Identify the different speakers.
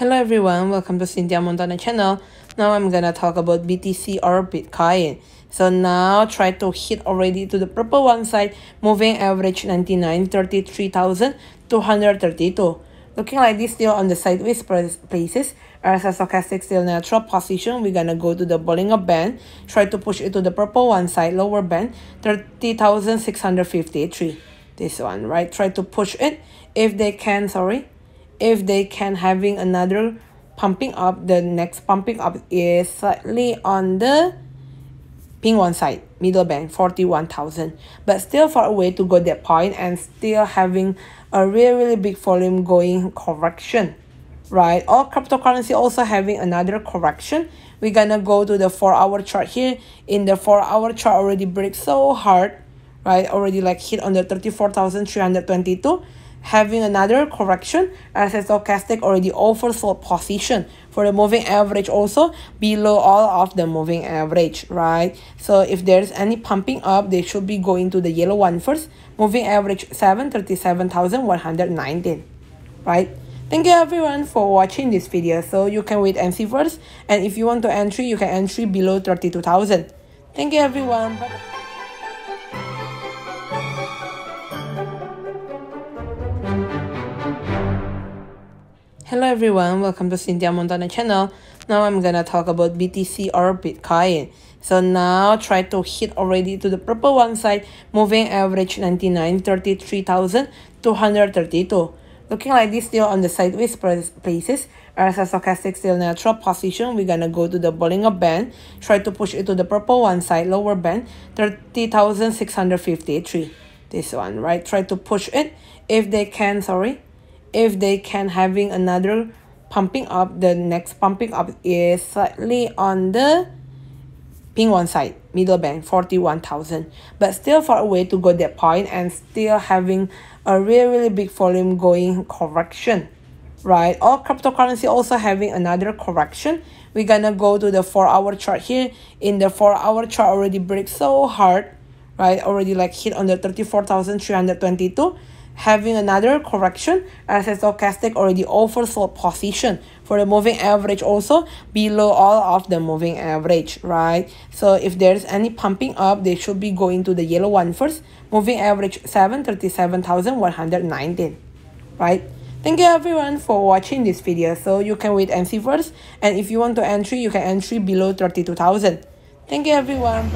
Speaker 1: Hello everyone, welcome to Cynthia Montana channel. Now I'm gonna talk about BTC or Bitcoin. So now try to hit already to the purple one side, moving average 99, 33,232. Looking like this still on the sideways places. As a stochastic still natural position, we're gonna go to the Bollinger Band, try to push it to the purple one side, lower band, 30,653. This one, right? Try to push it if they can, sorry if they can having another pumping up the next pumping up is slightly on the pink one side middle band 41,000 but still far away to go that point and still having a really really big volume going correction right? All cryptocurrency also having another correction. We're gonna go to the four hour chart here. In the four hour chart already break so hard right? Already like hit on the 34,322 having another correction as a stochastic already oversold position. For the moving average also below all of the moving average right? So if there's any pumping up they should be going to the yellow one first. Moving average 737,119 right? Thank you everyone for watching this video. So you can wait and see first. And if you want to entry you can entry below 32,000 thank you everyone. Bye -bye. Hello everyone, welcome to Cynthia Montana channel. Now I'm gonna talk about BTC or Bitcoin. So now try to hit already to the purple one side, moving average 99, 33,232. Looking like this still on the sideways places. As a stochastic still natural position, we're gonna go to the Bollinger Band, try to push it to the purple one side, lower band, 30,653. This one, right? Try to push it if they can, sorry if they can having another pumping up the next pumping up is slightly on the pink one side middle band 41,000 but still far away to go that point and still having a really really big volume going correction right? All cryptocurrency also having another correction. We're gonna go to the four hour chart here. In the four hour chart already break so hard right? Already like hit on the 34,322 having another correction as a stochastic already oversold position for the moving average also below all of the moving average right so if there's any pumping up they should be going to the yellow one first moving average 737,119 right Thank you everyone for watching this video. So you can wait and see first. And if you want to entry, you can entry below 32,000. Thank you everyone.